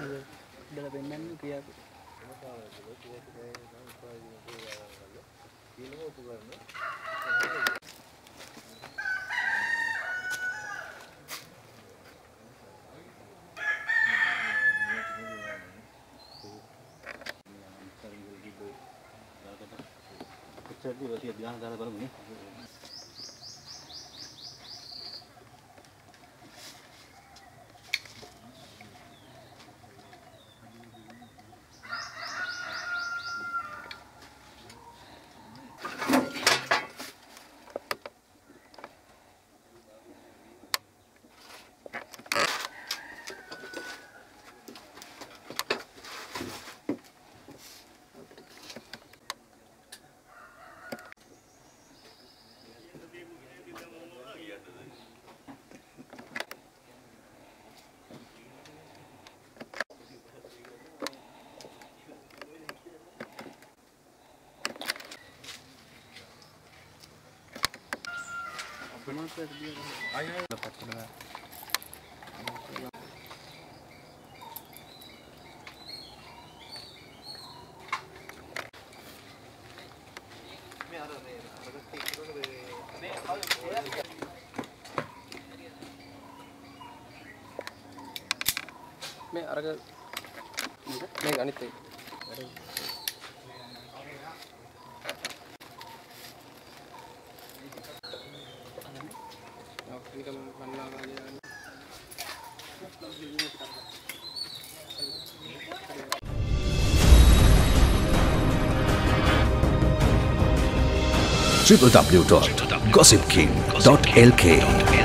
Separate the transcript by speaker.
Speaker 1: ඉඳලා පෙන්වන්න ක්‍රියා
Speaker 2: කොච්චරද ඔය ධ්‍යාන දාලා බලමුනේ
Speaker 1: අපමාසයට මේ අරක මේ අනිත්
Speaker 3: www.gossipking.lk